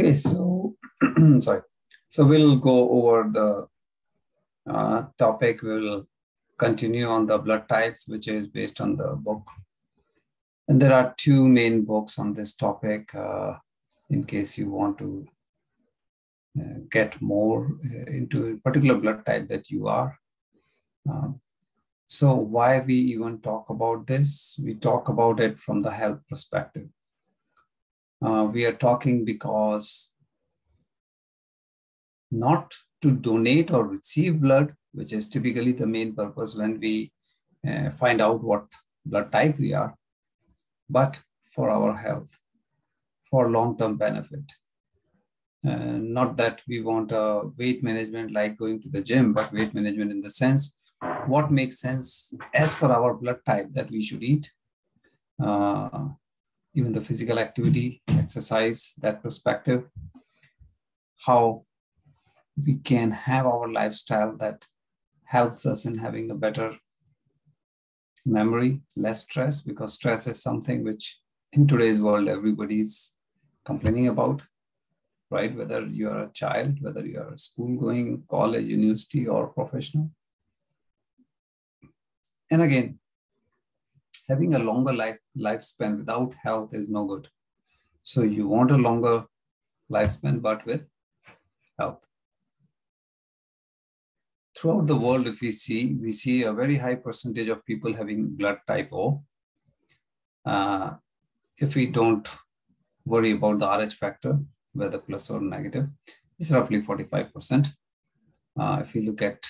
Okay, so sorry. So we'll go over the uh, topic. We'll continue on the blood types, which is based on the book. And there are two main books on this topic uh, in case you want to uh, get more uh, into a particular blood type that you are. Um, so why we even talk about this? We talk about it from the health perspective. Uh, we are talking because not to donate or receive blood, which is typically the main purpose when we uh, find out what blood type we are, but for our health, for long term benefit. Uh, not that we want a weight management like going to the gym, but weight management in the sense what makes sense as per our blood type that we should eat. Uh, even the physical activity, exercise, that perspective, how we can have our lifestyle that helps us in having a better memory, less stress, because stress is something which in today's world everybody's complaining about, right? Whether you are a child, whether you are school going, college, university, or professional. And again, having a longer life lifespan without health is no good. So you want a longer lifespan, but with health. Throughout the world, if we see, we see a very high percentage of people having blood type O. Uh, if we don't worry about the RH factor, whether plus or negative, it's roughly 45%. Uh, if you look at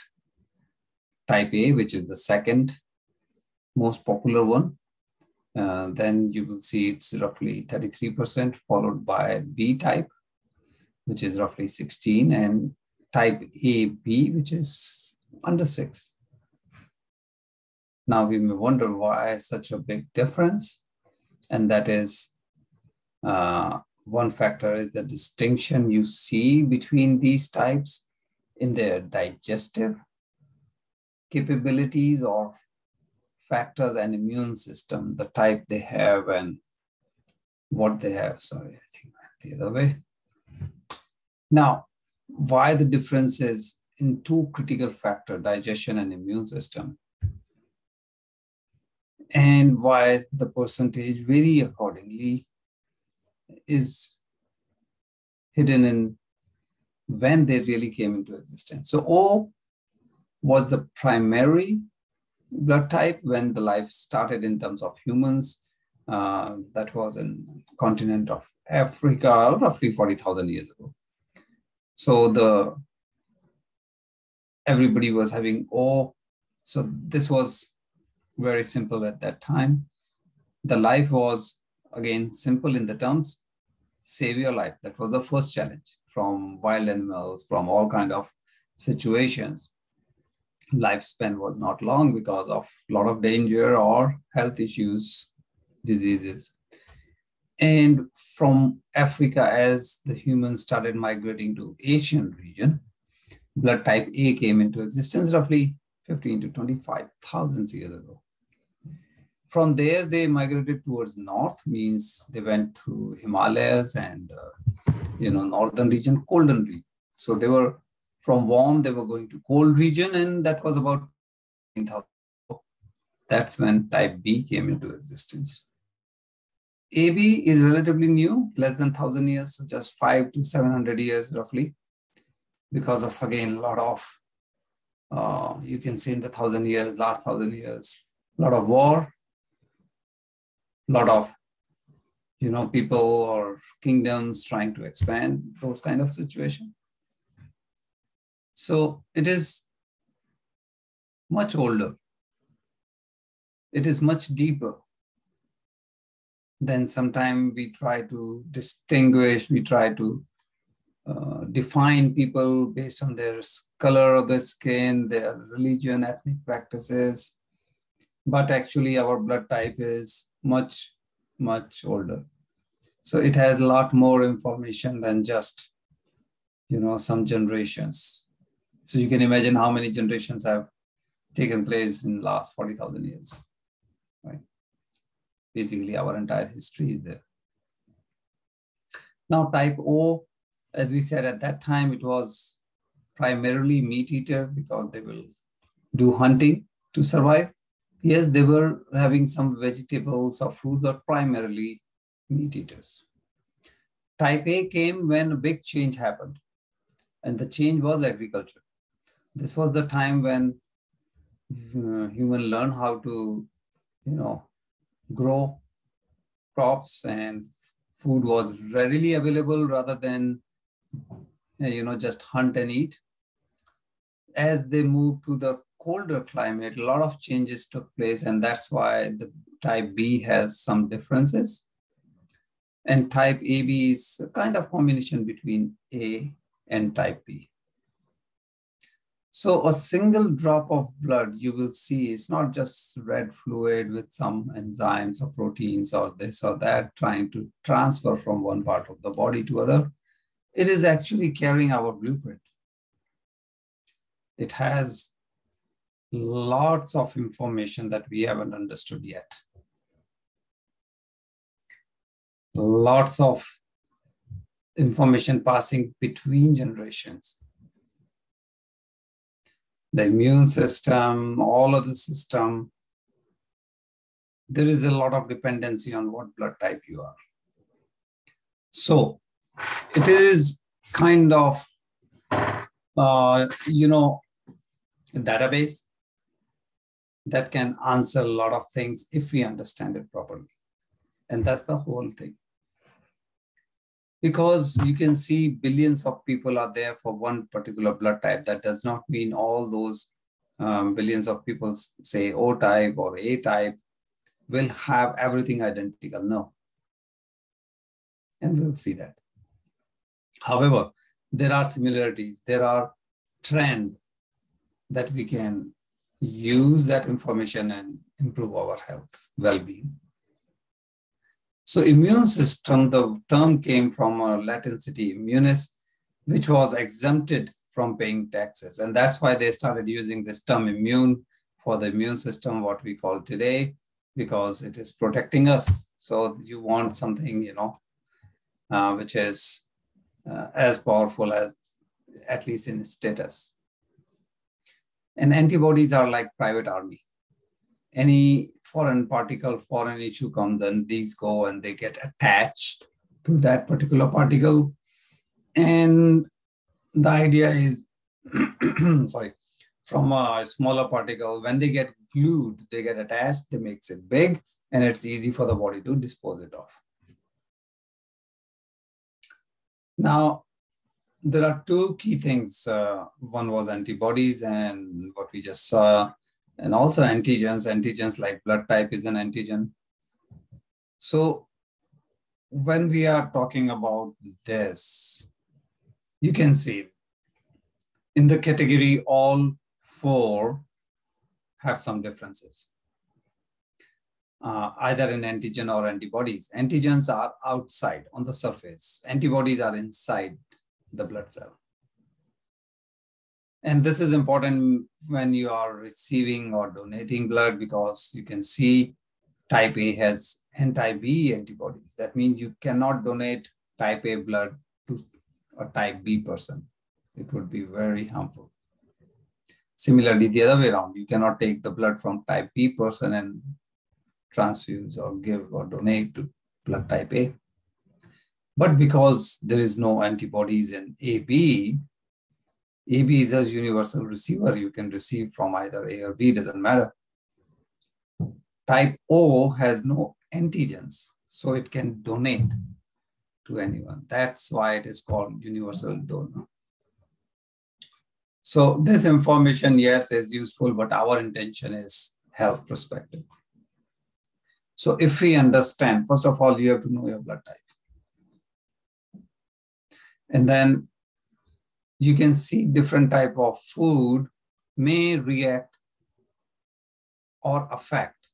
type A, which is the second most popular one, uh, then you will see it's roughly 33%, followed by B type, which is roughly 16, and type AB, which is under 6. Now we may wonder why such a big difference, and that is uh, one factor is the distinction you see between these types in their digestive capabilities or factors and immune system, the type they have and what they have. Sorry, I think the other way. Now, why the differences in two critical factor, digestion and immune system, and why the percentage vary accordingly is hidden in when they really came into existence. So O was the primary blood type when the life started in terms of humans. Uh, that was in continent of Africa, roughly 40,000 years ago. So the everybody was having O. So this was very simple at that time. The life was again simple in the terms save your life. That was the first challenge from wild animals, from all kind of situations lifespan was not long because of a lot of danger or health issues, diseases. And from Africa, as the humans started migrating to Asian region, blood type A came into existence roughly 15 to 25,000 years ago. From there, they migrated towards north, means they went to Himalayas and, uh, you know, northern region, colder region. So they were from warm, they were going to cold region, and that was about That's when type B came into existence. AB is relatively new, less than 1,000 years, so just five to 700 years roughly, because of, again, a lot of, uh, you can see in the 1,000 years, last 1,000 years, a lot of war, a lot of, you know, people or kingdoms trying to expand, those kind of situation. So it is much older. It is much deeper than sometimes we try to distinguish, we try to uh, define people based on their color of the skin, their religion, ethnic practices. But actually, our blood type is much, much older. So it has a lot more information than just, you know, some generations. So you can imagine how many generations have taken place in last 40,000 years, right? Basically, our entire history is there. Now, type O As we said at that time, it was primarily meat eater because they will do hunting to survive. Yes, they were having some vegetables or fruit, but primarily meat eaters. Type A came when a big change happened, and the change was agriculture. This was the time when uh, human learned how to, you know, grow crops and food was readily available rather than, you know, just hunt and eat. As they moved to the colder climate, a lot of changes took place, and that's why the type B has some differences. And type AB is a kind of combination between A and type B. So a single drop of blood you will see is not just red fluid with some enzymes or proteins or this or that trying to transfer from one part of the body to other. It is actually carrying our blueprint. It has lots of information that we haven't understood yet. Lots of information passing between generations. The immune system, all of the system, there is a lot of dependency on what blood type you are. So it is kind of, uh, you know, database that can answer a lot of things if we understand it properly. And that's the whole thing. Because you can see billions of people are there for one particular blood type. That does not mean all those um, billions of people, say O type or A type, will have everything identical. No. And we'll see that. However, there are similarities, there are trends that we can use that information and improve our health, well-being. So immune system, the term came from a Latin city immunis, which was exempted from paying taxes. And that's why they started using this term immune for the immune system, what we call today, because it is protecting us. So you want something, you know, uh, which is uh, as powerful as, at least in status. And antibodies are like private army. Any foreign particle, foreign issue comes, then these go and they get attached to that particular particle. And the idea is, sorry, from a smaller particle, when they get glued, they get attached, they makes it big, and it's easy for the body to dispose it of. Now, there are two key things. Uh, one was antibodies and what we just saw, and also antigens. Antigens like blood type is an antigen. So when we are talking about this, you can see in the category all four have some differences. Uh, either in antigen or antibodies. Antigens are outside on the surface. Antibodies are inside the blood cell. And this is important when you are receiving or donating blood because you can see type A has anti-B antibodies. That means you cannot donate type A blood to a type B person. It would be very harmful. Similarly, the other way around, you cannot take the blood from type B person and transfuse or give or donate to blood type A. But because there is no antibodies in AB, AB is a universal receiver. You can receive from either A or B, doesn't matter. Type O has no antigens, so it can donate to anyone. That's why it is called universal donor. So this information, yes, is useful, but our intention is health perspective. So if we understand, first of all, you have to know your blood type. And then you can see different type of food may react or affect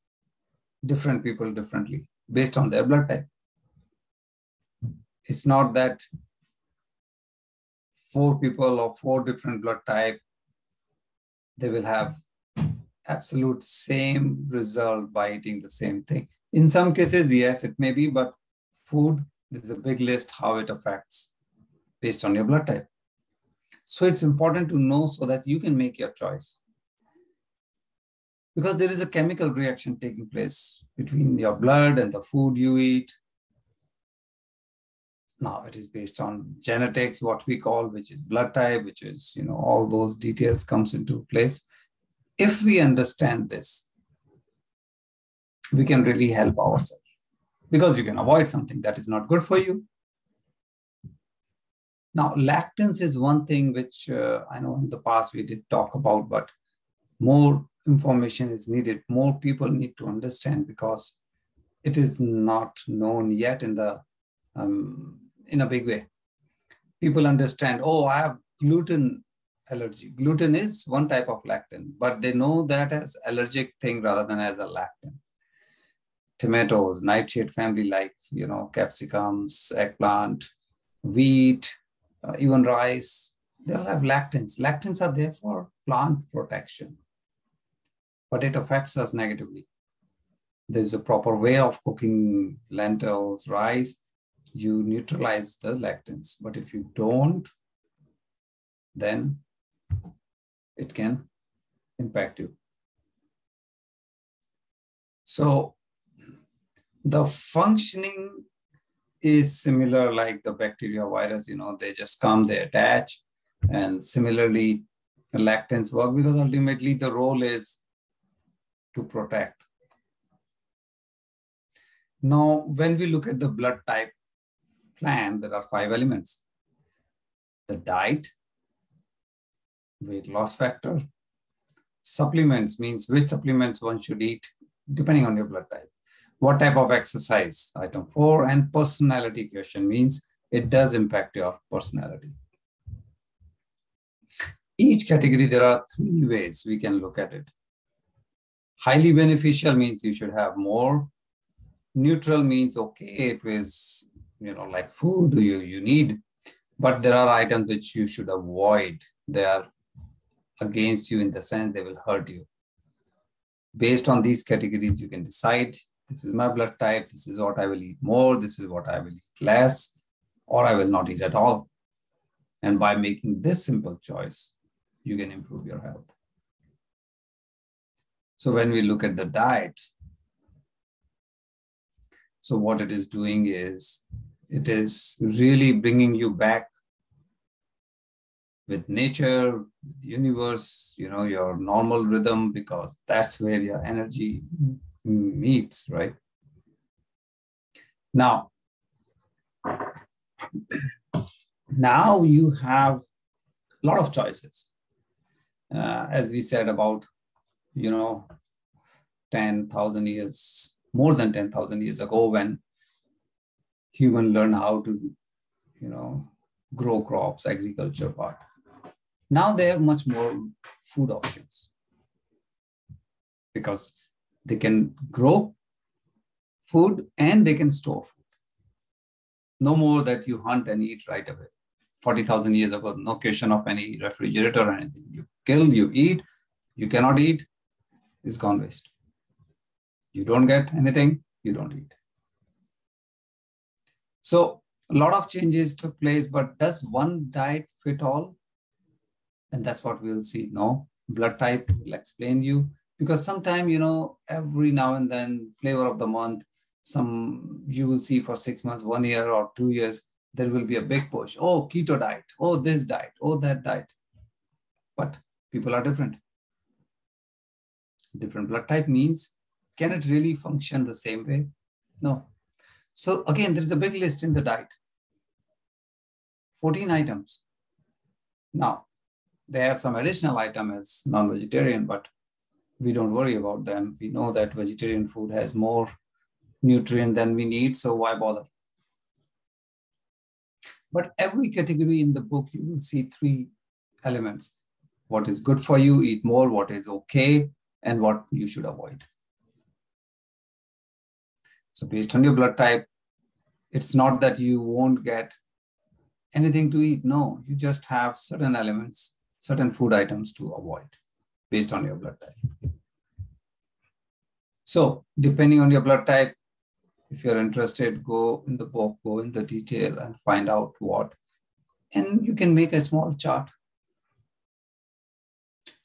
different people differently based on their blood type. It's not that four people or four different blood type, they will have absolute same result by eating the same thing. In some cases, yes, it may be, but food, there's a big list how it affects based on your blood type. So it's important to know so that you can make your choice. Because there is a chemical reaction taking place between your blood and the food you eat. Now it is based on genetics, what we call, which is blood type, which is, you know, all those details comes into place. If we understand this, we can really help ourselves because you can avoid something that is not good for you. Now, lectins is one thing which uh, I know in the past we did talk about, but more information is needed. More people need to understand because it is not known yet in the um, in a big way. People understand, oh, I have gluten allergy. Gluten is one type of lectin, but they know that as allergic thing rather than as a lectin tomatoes, nightshade family like, you know, capsicums, eggplant, wheat, uh, even rice, they all have lectins. Lectins are there for plant protection, but it affects us negatively. There's a proper way of cooking lentils, rice. You neutralize the lectins. But if you don't, then it can impact you. So the functioning is similar like the bacteria virus you know they just come they attach and similarly lectins work because ultimately the role is to protect. Now when we look at the blood type plan there are five elements. The diet weight loss factor supplements means which supplements one should eat depending on your blood type what type of exercise? Item four, and personality question means it does impact your personality. Each category, there are three ways we can look at it. Highly beneficial means you should have more. Neutral means, okay, it was, you know, like food do you, you need, but there are items which you should avoid. They are against you in the sense they will hurt you. Based on these categories, you can decide this is my blood type. This is what I will eat more. This is what I will eat less, or I will not eat at all. And by making this simple choice, you can improve your health. So when we look at the diet, so what it is doing is it is really bringing you back with nature, with universe, you know, your normal rhythm, because that's where your energy meets, right? Now, now you have a lot of choices. Uh, as we said about, you know, 10,000 years, more than 10,000 years ago when human learned how to, you know, grow crops, agriculture part. Now they have much more food options because they can grow food and they can store food. No more that you hunt and eat right away. 40,000 years ago, no question of any refrigerator or anything. You kill, you eat, you cannot eat, it's gone waste. You don't get anything, you don't eat. So a lot of changes took place, but does one diet fit all? And that's what we'll see. No, blood type will explain you because sometime you know every now and then flavor of the month some you will see for six months one year or two years there will be a big push. Oh keto diet. Oh this diet. Oh that diet. But people are different. Different blood type means can it really function the same way? No. So again there is a big list in the diet. 14 items. Now they have some additional item as non-vegetarian but we don't worry about them. We know that vegetarian food has more nutrient than we need, so why bother? But every category in the book, you will see three elements. What is good for you, eat more, what is okay, and what you should avoid. So based on your blood type, it's not that you won't get anything to eat. No, you just have certain elements, certain food items to avoid based on your blood type. So depending on your blood type, if you're interested, go in the book, go in the detail and find out what And you can make a small chart.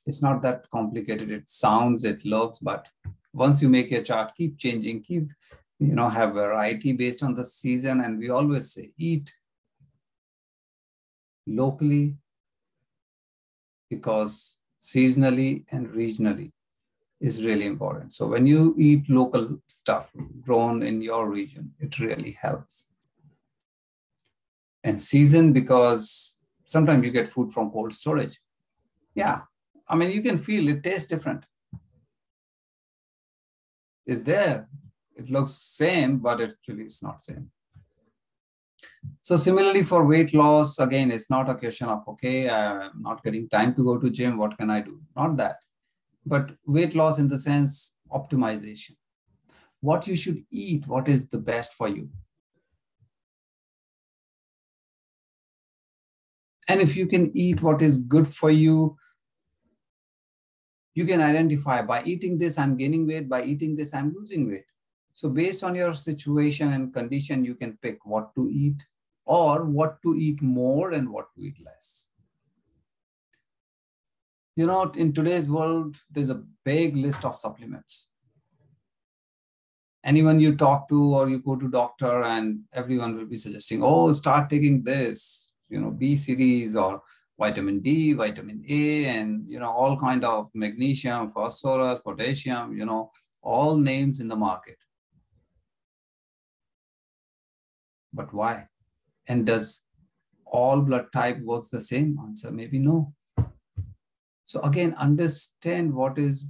It's not that complicated. It sounds, it looks, but once you make your chart, keep changing, keep, you know, have variety based on the season. And we always say eat locally because seasonally and regionally is really important. So when you eat local stuff grown in your region, it really helps. And season because sometimes you get food from cold storage. Yeah, I mean, you can feel it tastes different. It's there. It looks same, but actually it's not same. So similarly for weight loss, again, it's not a question of, okay, I'm not getting time to go to gym. What can I do? Not that, but weight loss in the sense optimization. What you should eat, what is the best for you. And if you can eat what is good for you, you can identify by eating this, I'm gaining weight, by eating this, I'm losing weight. So based on your situation and condition, you can pick what to eat or what to eat more and what to eat less. You know, in today's world, there's a big list of supplements. Anyone you talk to or you go to doctor and everyone will be suggesting, oh, start taking this, you know, B series or vitamin D, vitamin A, and you know, all kind of magnesium, phosphorus, potassium, you know, all names in the market. But why? And does all blood type works the same? Answer maybe no. So again, understand what is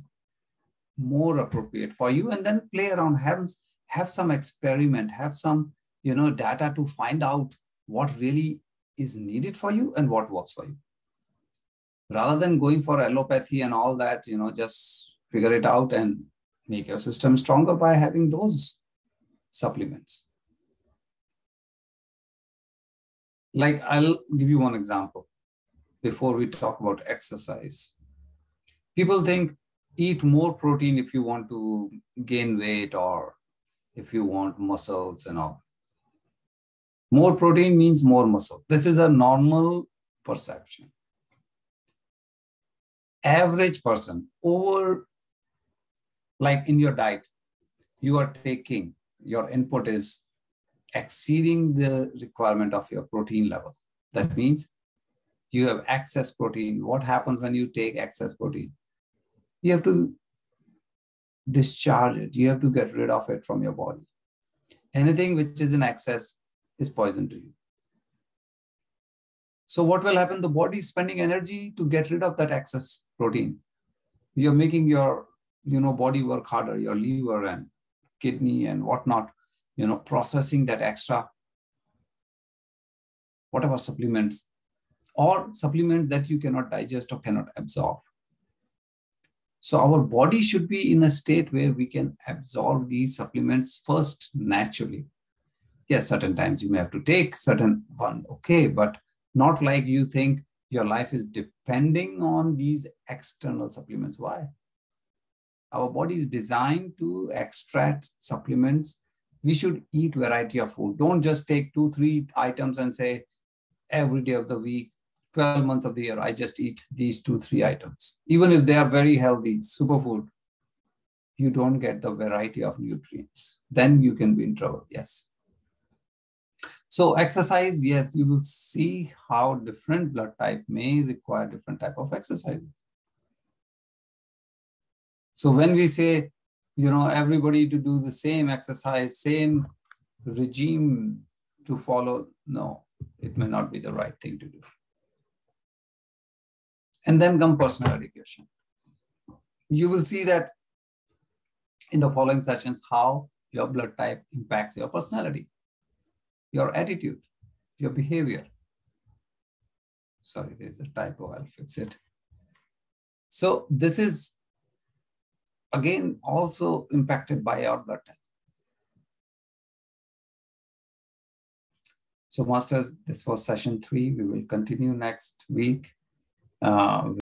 more appropriate for you and then play around, have, have some experiment, have some you know, data to find out what really is needed for you and what works for you. Rather than going for allopathy and all that, you know, just figure it out and make your system stronger by having those supplements. Like I'll give you one example before we talk about exercise. People think eat more protein if you want to gain weight or if you want muscles and all. More protein means more muscle. This is a normal perception. Average person over, like in your diet, you are taking, your input is exceeding the requirement of your protein level. That means you have excess protein. What happens when you take excess protein? You have to discharge it. You have to get rid of it from your body. Anything which is in excess is poison to you. So what will happen? The body is spending energy to get rid of that excess protein. You're making your you know body work harder, your liver and kidney and whatnot you know, processing that extra, whatever supplements, or supplement that you cannot digest or cannot absorb. So our body should be in a state where we can absorb these supplements first naturally. Yes, certain times you may have to take certain one, okay, but not like you think your life is depending on these external supplements. Why? Our body is designed to extract supplements we should eat variety of food. Don't just take two, three items and say every day of the week, 12 months of the year, I just eat these two, three items. Even if they are very healthy, superfood, you don't get the variety of nutrients. Then you can be in trouble, yes. So exercise, yes, you will see how different blood type may require different type of exercises. So when we say you know everybody to do the same exercise same regime to follow no it may not be the right thing to do and then come personality question you will see that in the following sessions how your blood type impacts your personality your attitude your behavior sorry there's a typo i'll fix it so this is again also impacted by your blood type. So masters, this was session three. We will continue next week. Uh,